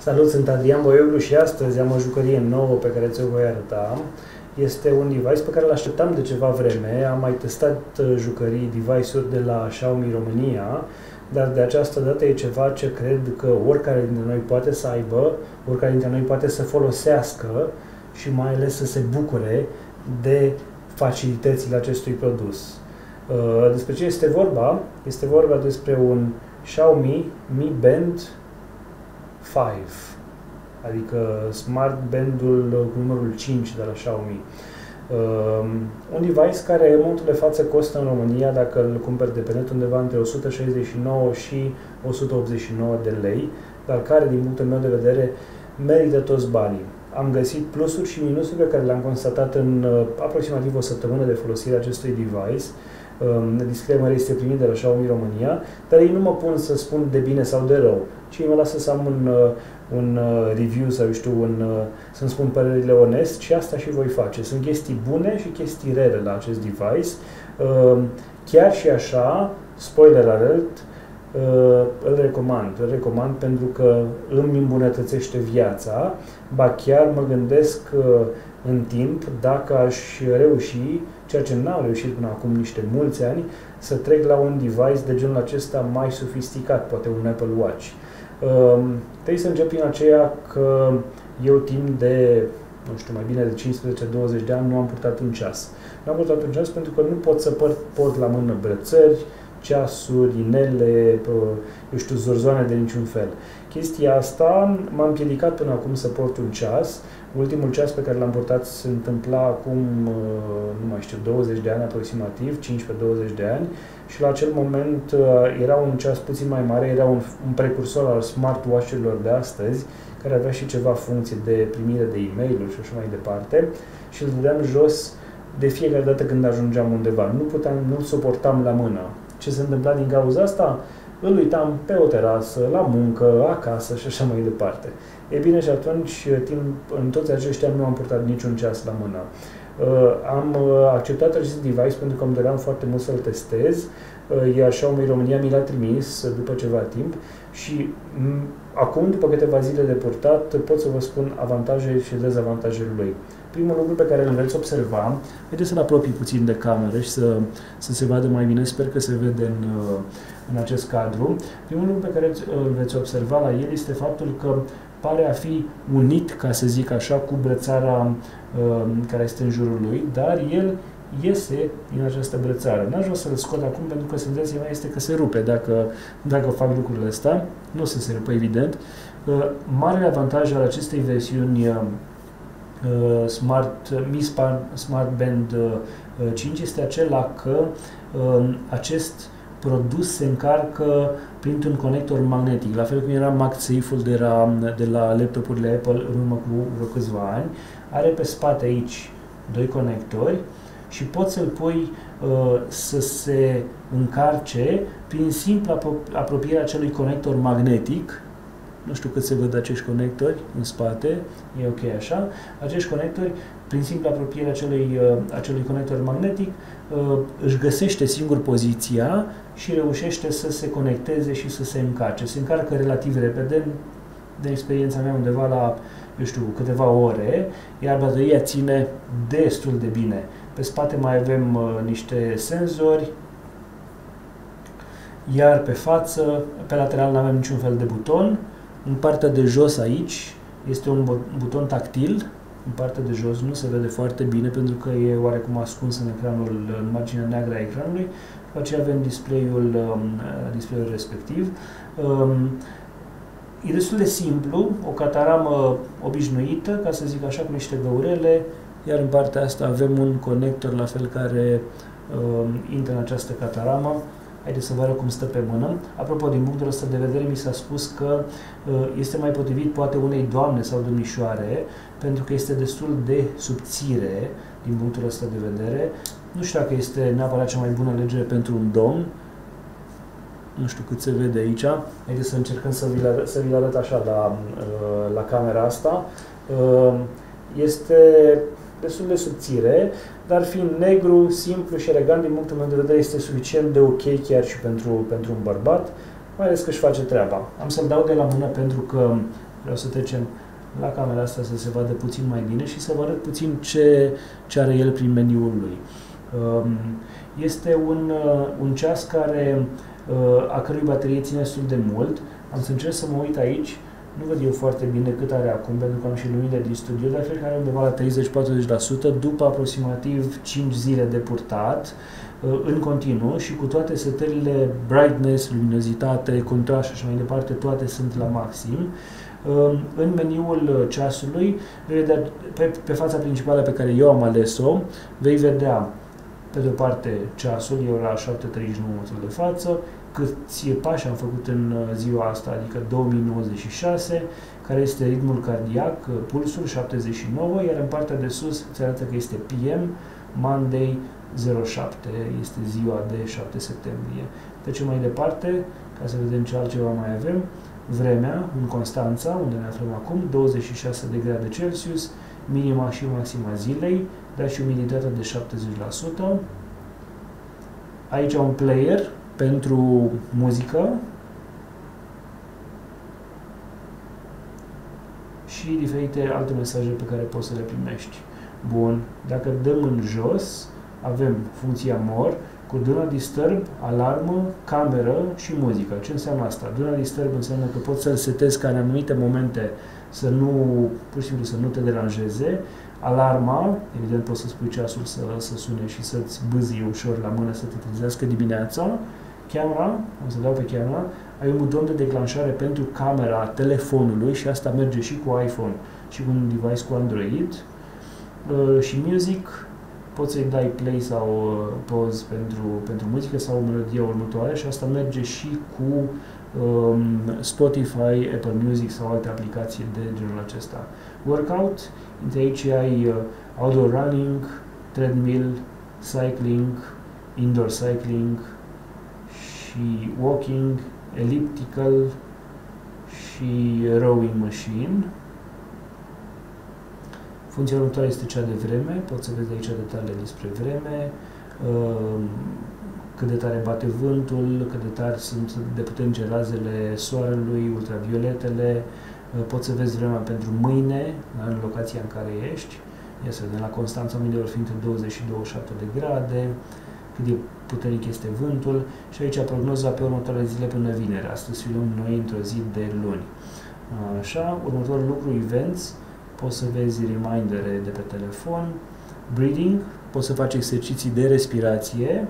Salut, sunt Adrian Boioglu și astăzi am o jucărie nouă pe care ți-o voi arăta. Este un device pe care îl așteptam de ceva vreme. Am mai testat uh, jucării, device-uri de la Xiaomi România, dar de această dată e ceva ce cred că oricare dintre noi poate să aibă, oricare dintre noi poate să folosească și mai ales să se bucure de facilitățile acestui produs. Uh, despre ce este vorba? Este vorba despre un Xiaomi Mi Band 5, adică Smart Bandul cu numărul 5 de la Xiaomi. Uh, un device care în momentul de față costă în România, dacă îl cumperi de pe net, undeva între 169 și 189 de lei, dar care, din punctul meu de vedere, merită toți banii. Am găsit plusuri și minusuri pe care le-am constatat în uh, aproximativ o săptămână de folosire a acestui device. Uh, disclaimer este primit de la Xiaomi România, dar ei nu mă pun să spun de bine sau de rău, ci mă lasă să am un, uh, un uh, review sau, știu, un, uh, să-mi spun părerile onest și asta și voi face. Sunt chestii bune și chestii rele la acest device. Uh, chiar și așa, spoiler alert, uh, îl recomand. Îl recomand pentru că îmi îmbunătățește viața, ba chiar mă gândesc uh, în timp dacă aș reuși, ceea ce n-am reușit până acum niște mulți ani, să trec la un device de genul acesta mai sofisticat, poate un Apple Watch. Uh, trebuie să încep prin aceea că eu timp de nu știu, mai bine de 15-20 de ani nu am purtat un ceas. Nu am purtat un ceas pentru că nu pot să port la mână brățări, ceasuri, inele, eu știu, zorzoane de niciun fel. Chestia asta m-a împiedicat până acum să port un ceas. Ultimul ceas pe care l-am portat se întâmpla acum, nu mai știu, 20 de ani aproximativ, 15-20 de ani și la acel moment era un ceas puțin mai mare, era un, un precursor al smartwatch-urilor de astăzi, care avea și ceva funcție de primire de e mail și așa mai departe și îl dădeam jos de fiecare dată când ajungeam undeva. Nu puteam, nu suportam la mână. Ce se întâmpla din cauza asta? Îl uitam pe o terasă, la muncă, acasă și așa mai departe. E bine, și atunci, timp, în toți acești ani nu am purtat niciun ceas la mână. Uh, am uh, acceptat acest device pentru că îmi doream foarte mult să-l testez, uh, iar Xiaomi România mi l-a trimis după ceva timp și acum, după câteva zile de purtat, pot să vă spun avantaje și dezavantajele lui. Primul lucru pe care îl veți observa, haideți să-l apropii puțin de cameră și să, să se vadă mai bine, sper că se vede în, în acest cadru. Primul lucru pe care îl veți observa la el este faptul că pare a fi unit, ca să zic așa, cu brățara uh, care este în jurul lui, dar el iese din această brățară. N-aș vrea să-l scot acum pentru că senzația mea este că se rupe dacă, dacă fac lucrurile astea. Nu o să se rupă, evident. Uh, marele avantaj al acestei versiuni uh, Smart, Mi Smart Band 5 este acela că acest produs se încarcă printr-un conector magnetic, la fel cum era MagSafe-ul de la, de la laptopurile Apple în urmă cu vreo câțiva ani. Are pe spate aici doi conectori și poți să-l pui uh, să se încarce prin simpla apropiere acelui conector magnetic nu știu cât se văd acești conectori în spate, e ok așa, acești conectori, prin simplu apropiere acelui, uh, acelui conector magnetic, uh, își găsește singur poziția și reușește să se conecteze și să se încarce. Se încarcă relativ repede, de experiența mea undeva la, eu știu, câteva ore, iar bateria ține destul de bine. Pe spate mai avem uh, niște senzori, iar pe față, pe lateral nu avem niciun fel de buton, în partea de jos aici este un buton tactil, în partea de jos nu se vede foarte bine pentru că e oarecum ascuns în ecranul, în marginea neagră a ecranului. După aceea avem display-ul, um, display respectiv. Um, e destul de simplu, o cataramă obișnuită, ca să zic așa, cu niște găurele, iar în partea asta avem un conector la fel care um, intră în această cataramă Haideți să vă arăt cum stă pe mână. Apropo, din punctul ăsta de vedere, mi s-a spus că uh, este mai potrivit poate unei doamne sau domnișoare, pentru că este destul de subțire din punctul ăsta de vedere. Nu știu dacă este neapărat cea mai bună alegere pentru un domn, nu știu cât se vede aici. Haideți să încercăm să vi-l arăt, să vi arăt așa la, uh, la camera asta. Uh, este destul de subțire, dar fiind negru, simplu și elegant, din punctul meu de vedere, este suficient de ok chiar și pentru, pentru un bărbat, mai ales că își face treaba. Am să-l dau de la mână pentru că Vreau să trecem la camera asta să se vadă puțin mai bine și să vă arăt puțin ce, ce are el prin meniul lui. Um, este un, uh, un ceas care, uh, a cărui baterie ține destul de mult. Am să încerc să mă uit aici. Nu văd eu foarte bine cât are acum, pentru că am și lumine din studio, dar cred că are undeva la 30-40% după aproximativ 5 zile de purtat uh, în continuu și cu toate setările brightness, luminozitate, contrast și așa mai departe, toate sunt la maxim. Um, în meniul ceasului, pe, pe fața principală pe care eu am ales-o, vei vedea pe de o parte ceasul, e ora 7.39 de față, câți pași am făcut în uh, ziua asta, adică 2096, care este ritmul cardiac, uh, pulsul 79, iar în partea de sus se arată că este PM, Monday 07, este ziua de 7 septembrie. Trecem mai departe, ca să vedem ce altceva mai avem. Vremea, în Constanța, unde ne aflăm acum, 26 de grade Celsius, minima și maxima zilei, dar și umiditatea de 70%. Aici un player pentru muzică și diferite alte mesaje pe care poți să le primești. Bun, dacă dăm în jos, avem funcția more cu Do Not Disturb, alarmă, cameră și muzică. Ce înseamnă asta? Do Not Disturb înseamnă că poți să-l setezi ca în anumite momente să nu, pur și simplu să nu te deranjeze. Alarma, evident poți să spui ceasul să, să sune și să-ți bâzi ușor la mână să te trezească dimineața. Camera, am să dau pe camera, ai un buton de declanșare pentru camera telefonului și asta merge și cu iPhone și cu un device cu Android. Uh, și music, poți să-i dai play sau uh, pause pentru, pentru muzică sau melodie următoare și asta merge și cu um, Spotify, Apple Music sau alte aplicații de genul acesta. Workout, între aici ai uh, outdoor running, treadmill, cycling, indoor cycling și walking, elliptical și rowing machine. Funcția următoare este cea de vreme, poți să vezi aici detaliile despre vreme, um, cât de tare bate vântul, cât de tare sunt de puternice razele soarelui, ultravioletele, uh, poți să vezi vremea pentru mâine, în locația în care ești, ia să vedem, la Constanța mâine vor fi între 20 și 27 de grade, cât de puternic este vântul. Și aici prognoza pe următoarele zile până vineri, astăzi filmăm noi într-o zi de luni. Așa, următorul lucru, events, poți să vezi remindere de pe telefon, breathing, poți să faci exerciții de respirație,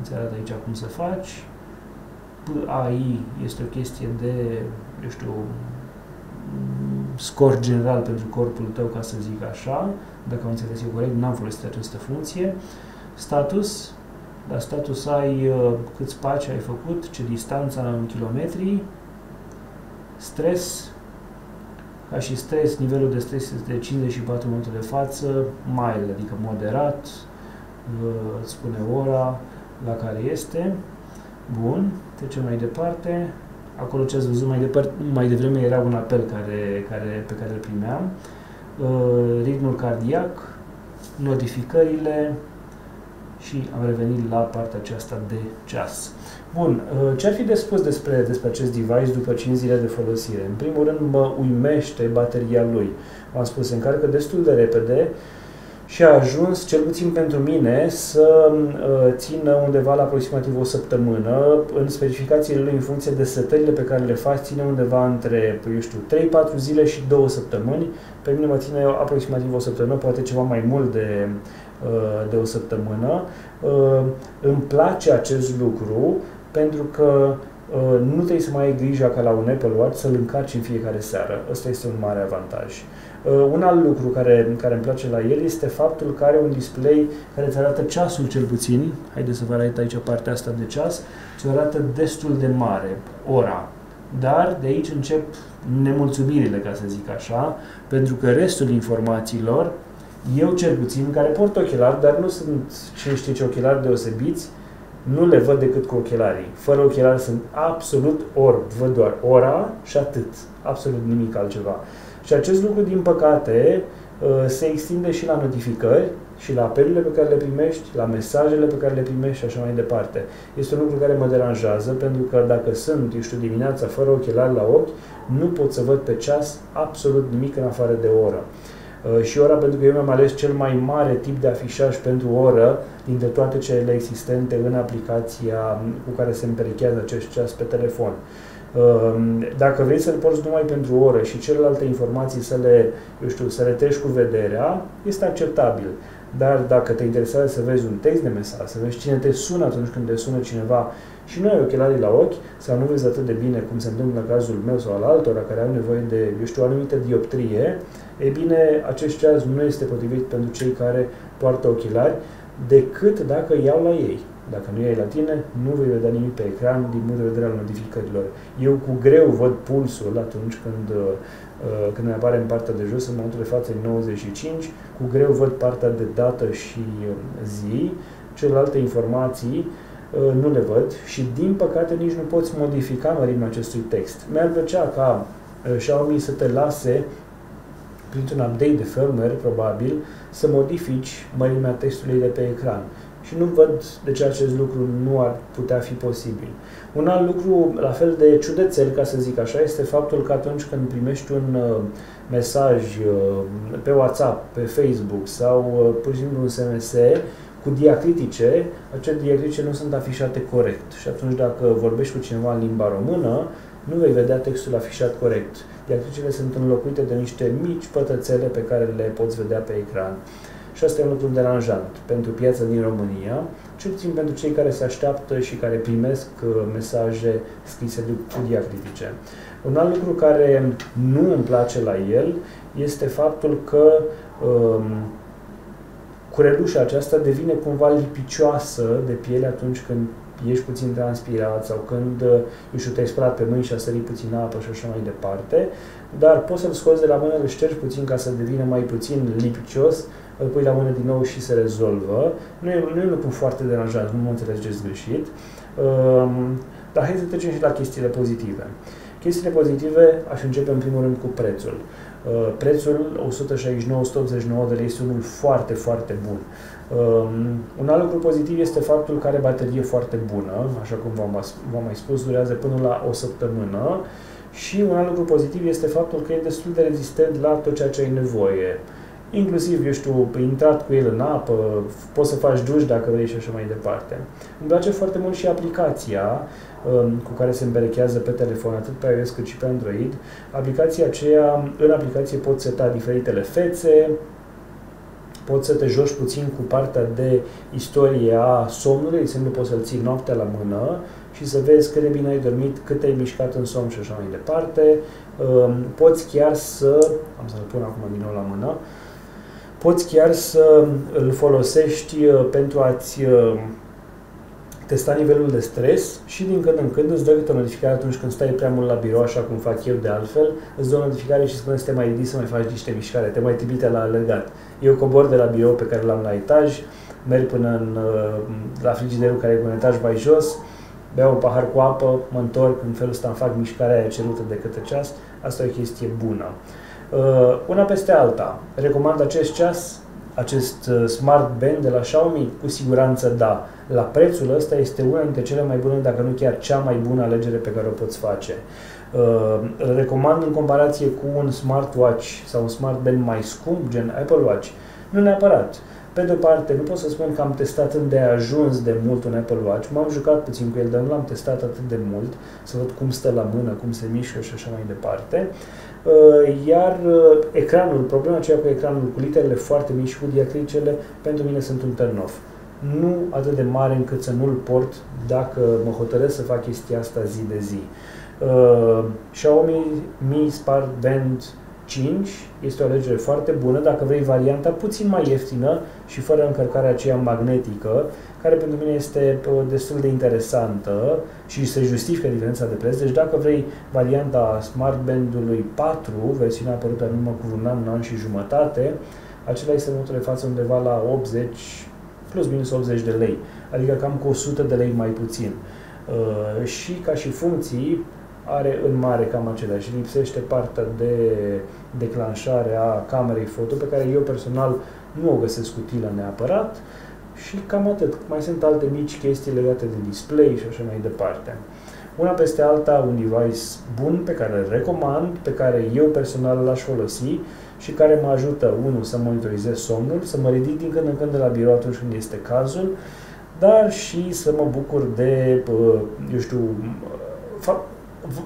îți arată aici cum să faci, PAI este o chestie de, eu știu, scor general pentru corpul tău, ca să zic așa, dacă am înțeles eu corect, n-am folosit această funcție. Status, la status ai uh, câți pași ai făcut, ce distanță în kilometri, stres, ca și stres, nivelul de stres este de 54 minute de față, mild, adică moderat, îți spune ora la care este. Bun, trecem mai departe. Acolo ce ați văzut mai, departe, mai devreme era un apel care, care, pe care îl primeam. Uh, ritmul cardiac, notificările și am revenit la partea aceasta de ceas. Bun, uh, ce ar fi de spus despre, despre acest device după 5 zile de folosire? În primul rând mă uimește bateria lui. am spus, se încarcă destul de repede și a ajuns, cel puțin pentru mine, să uh, țină undeva la aproximativ o săptămână. În specificațiile lui, în funcție de setările pe care le faci, ține undeva între, eu știu, 3-4 zile și 2 săptămâni. Pe mine mă ține aproximativ o săptămână, poate ceva mai mult de, uh, de o săptămână. Îmi place acest lucru pentru că uh, nu trebuie să mai ai grija ca la un Apple Watch să-l încarci în fiecare seară. Ăsta este un mare avantaj. Uh, un alt lucru care, care îmi place la el este faptul că are un display care îți arată ceasul cel puțin. Haideți să vă arăt aici partea asta de ceas. Îți arată destul de mare, ora. Dar de aici încep nemulțumirile, ca să zic așa, pentru că restul informațiilor, eu cel puțin, care port ochelari, dar nu sunt ce știe ce ochelari deosebiți, nu le văd decât cu ochelarii. Fără ochelari sunt absolut orb, văd doar ora și atât, absolut nimic altceva. Și acest lucru, din păcate, uh, se extinde și la notificări și la apelurile pe care le primești, la mesajele pe care le primești și așa mai departe. Este un lucru care mă deranjează pentru că dacă sunt, eu știu, dimineața fără ochelari la ochi, nu pot să văd pe ceas absolut nimic în afară de oră. Uh, și ora pentru că eu mi-am ales cel mai mare tip de afișaj pentru oră dintre toate cele existente în aplicația cu care se împerechează acest ceas pe telefon. Uh, dacă vrei să-l porți numai pentru o oră și celelalte informații să le, eu știu, să le treci cu vederea, este acceptabil. Dar dacă te interesează să vezi un text de mesaj, să vezi cine te sună atunci când te sună cineva și nu ai ochelarii la ochi sau nu vezi atât de bine cum se întâmplă în cazul meu sau al altora care au nevoie de, eu știu, o anumită dioptrie, e bine, acest ceas nu este potrivit pentru cei care poartă ochelari decât dacă iau la ei. Dacă nu iei la tine, nu vei vedea nimic pe ecran din punct de vedere al notificărilor. Eu cu greu văd pulsul atunci când, uh, când ne apare în partea de jos, în momentul de față în 95, cu greu văd partea de dată și uh, zi, celelalte informații uh, nu le văd și din păcate nici nu poți modifica mărimea acestui text. Mi-ar plăcea ca Xiaomi să te lase printr-un update de firmware, probabil, să modifici mărimea textului de pe ecran. Și nu văd de ce acest lucru nu ar putea fi posibil. Un alt lucru, la fel de ciudățel, ca să zic așa, este faptul că atunci când primești un uh, mesaj uh, pe WhatsApp, pe Facebook sau uh, pur și simplu un SMS cu diacritice, acele diacritice nu sunt afișate corect. Și atunci dacă vorbești cu cineva în limba română, nu vei vedea textul afișat corect. Diacriticele sunt înlocuite de niște mici pătățele pe care le poți vedea pe ecran. Și asta e un lucru deranjant pentru piața din România, cel puțin pentru cei care se așteaptă și care primesc uh, mesaje scrise cu diacritice. Un alt lucru care nu îmi place la el este faptul că um, curelușa aceasta devine cumva lipicioasă de piele atunci când ești puțin transpirat sau când, uh, eu știu, te-ai spălat pe mâini și a sărit puțin apă și așa mai departe, dar poți să-l scoți de la mână, îl ștergi puțin ca să devină mai puțin lipicios, îl pui la mână din nou și se rezolvă. Nu e, nu e un lucru foarte deranjant, nu mă înțelegeți greșit. Um, dar hai să trecem și la chestiile pozitive. Chestiile pozitive aș începe în primul rând cu prețul. Uh, prețul 169-189 de lei este unul foarte, foarte bun. Um, un alt lucru pozitiv este faptul că are baterie foarte bună, așa cum v-am mai spus, durează până la o săptămână și un alt lucru pozitiv este faptul că e destul de rezistent la tot ceea ce ai nevoie. Inclusiv, eu știu, intrat cu el în apă, poți să faci duș dacă vrei și așa mai departe. Îmi place foarte mult și aplicația um, cu care se împerechează pe telefon, atât pe iOS cât și pe Android. Aplicația aceea, în aplicație poți seta diferitele fețe, poți să te joci puțin cu partea de istorie a somnului, de exemplu poți să-l ții noaptea la mână și să vezi cât de bine ai dormit, cât ai mișcat în somn și așa mai departe. Um, poți chiar să, am să-l pun acum din nou la mână, poți chiar să îl folosești uh, pentru a-ți uh, testa nivelul de stres și din când în când îți dă câte o notificare atunci când stai prea mult la birou, așa cum fac eu de altfel, îți dă o notificare și spune să te mai ridici să mai faci niște mișcare, te mai trimite la alergat. Eu cobor de la birou pe care l-am la etaj, merg până în, uh, la frigiderul care e cu un etaj mai jos, beau un pahar cu apă, mă întorc, în felul ăsta îmi fac mișcarea aia cerută de câte ceas, asta e o chestie bună. Uh, una peste alta, recomand acest ceas, acest uh, Smart Band de la Xiaomi? Cu siguranță da. La prețul ăsta este una dintre cele mai bune, dacă nu chiar cea mai bună alegere pe care o poți face. Uh, îl recomand în comparație cu un smartwatch sau un smart band mai scump, gen Apple Watch. Nu neapărat. Pe de o parte, nu pot să spun că am testat de ajuns de mult un Apple Watch, m-am jucat puțin cu el, dar nu l-am testat atât de mult, să văd cum stă la mână, cum se mișcă și așa mai departe. Uh, iar uh, ecranul, problema aceea cu ecranul, cu literele foarte mici și cu diacriticele, pentru mine sunt un turn off. Nu atât de mare încât să nu-l port dacă mă hotărăsc să fac chestia asta zi de zi. Uh, Xiaomi Mi Smart Band 5 este o alegere foarte bună dacă vrei varianta puțin mai ieftină și fără încărcarea aceea magnetică, care pentru mine este destul de interesantă și se justifică diferența de preț. Deci dacă vrei varianta Smart Band-ului 4, versiunea apărută în urmă cu un an, un an și jumătate, acela este în momentul de față undeva la 80, plus minus 80 de lei, adică cam cu 100 de lei mai puțin. Uh, și ca și funcții, are în mare cam aceleași. Lipsește partea de declanșare a camerei foto, pe care eu personal nu o găsesc utilă neapărat și cam atât. Mai sunt alte mici chestii legate de display și așa mai departe. una peste alta un device bun pe care îl recomand, pe care eu personal l-aș folosi și care mă ajută, unul, să monitorizez somnul, să mă ridic din când în când de la birou atunci când este cazul, dar și să mă bucur de, eu știu,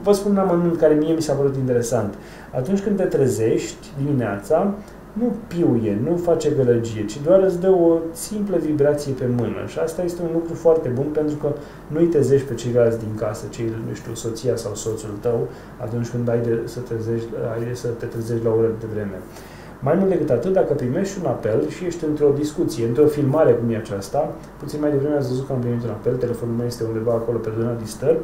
vă spun un amănunt care mie mi s-a părut interesant. Atunci când te trezești dimineața, nu piuie, nu face gălăgie, ci doar îți dă o simplă vibrație pe mână. Și asta este un lucru foarte bun pentru că nu-i trezești pe ceilalți din casă, cei, nu știu, soția sau soțul tău, atunci când ai de, să, trezești, ai de să te trezești la o oră de vreme. Mai mult decât atât, dacă primești un apel și ești într-o discuție, într-o filmare cum e aceasta, puțin mai devreme ați văzut că am primit un apel, telefonul meu este undeva acolo pe zona disturb,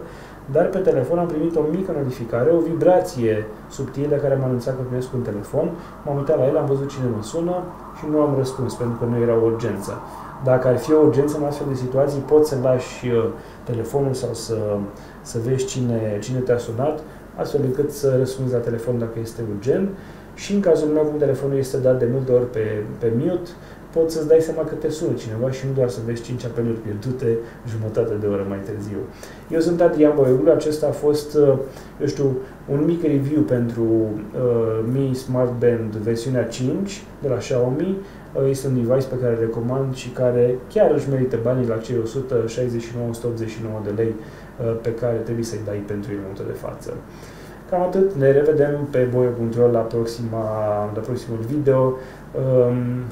dar pe telefon am primit o mică notificare, o vibrație subtilă care m-a anunțat că primesc un telefon. M-am uitat la el, am văzut cine mă sună și nu am răspuns pentru că nu era o urgență. Dacă ar fi o urgență în astfel de situații, poți să lași uh, telefonul sau să, să vezi cine, cine te-a sunat, astfel încât să răspunzi la telefon dacă este urgent. Și în cazul meu, cum telefonul este dat de multe ori pe, pe mute, poți să-ți dai seama că te sună cineva și nu doar să vezi 5 apeluri pierdute jumătate de oră mai târziu. Eu sunt Adrian Boioglu, acesta a fost, uh, eu știu, un mic review pentru uh, Mi Smart Band versiunea 5 de la Xiaomi. Uh, este un device pe care îl recomand și care chiar își merită banii la cei 169-189 de lei uh, pe care trebuie să-i dai pentru el în de față. Cam atât, ne revedem pe boio.ro la, proxima, la proximul video. Um,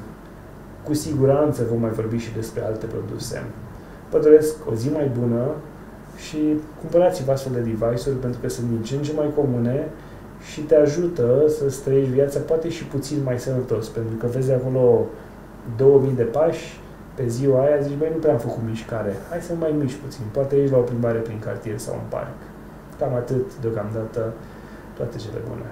cu siguranță vom mai vorbi și despre alte produse. Vă doresc o zi mai bună și cumpărați-vă astfel de device-uri pentru că sunt din ce în ce mai comune și te ajută să trăiești viața poate și puțin mai sănătos, pentru că vezi acolo 2000 de pași pe ziua aia, zici, băi, nu prea am făcut mișcare, hai să mai mișc puțin, poate ești la o plimbare prin cartier sau în parc. Cam atât deocamdată, toate cele bune.